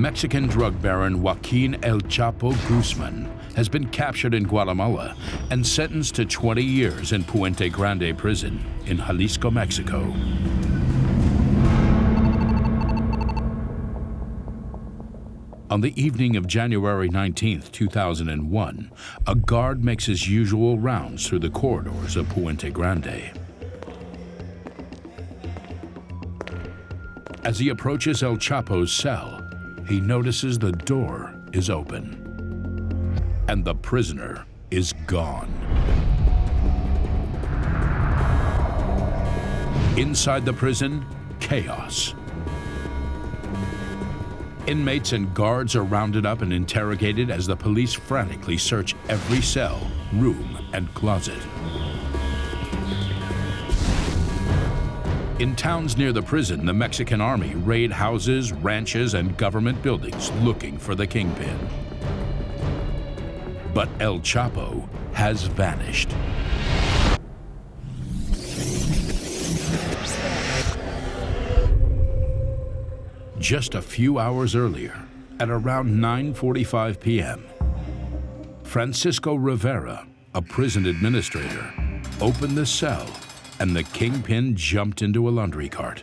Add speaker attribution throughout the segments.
Speaker 1: Mexican drug baron Joaquin El Chapo Guzman has been captured in Guatemala and sentenced to 20 years in Puente Grande prison in Jalisco, Mexico. On the evening of January 19, 2001, a guard makes his usual rounds through the corridors of Puente Grande. As he approaches El Chapo's cell, he notices the door is open and the prisoner is gone. Inside the prison, chaos. Inmates and guards are rounded up and interrogated as the police frantically search every cell, room, and closet. In towns near the prison, the Mexican army raid houses, ranches, and government buildings looking for the kingpin. But El Chapo has vanished. Just a few hours earlier, at around 9.45 p.m., Francisco Rivera, a prison administrator, opened the cell and the kingpin jumped into a laundry cart.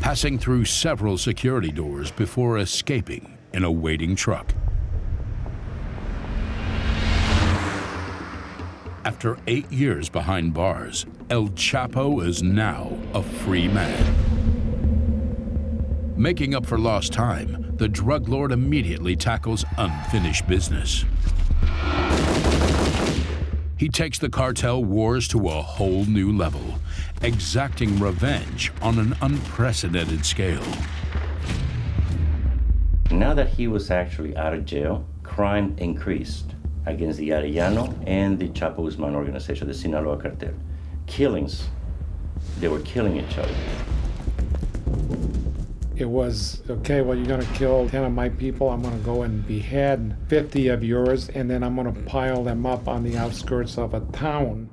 Speaker 1: Passing through several security doors before escaping in a waiting truck. After eight years behind bars, El Chapo is now a free man. Making up for lost time, the drug lord immediately tackles unfinished business. He takes the cartel wars to a whole new level, exacting revenge on an unprecedented scale.
Speaker 2: Now that he was actually out of jail, crime increased against the Arellano and the Chapo Guzman organization, the Sinaloa cartel. Killings, they were killing each other.
Speaker 3: It was, okay, well, you're gonna kill 10 of my people, I'm gonna go and behead 50 of yours, and then I'm gonna pile them up on the outskirts of a town.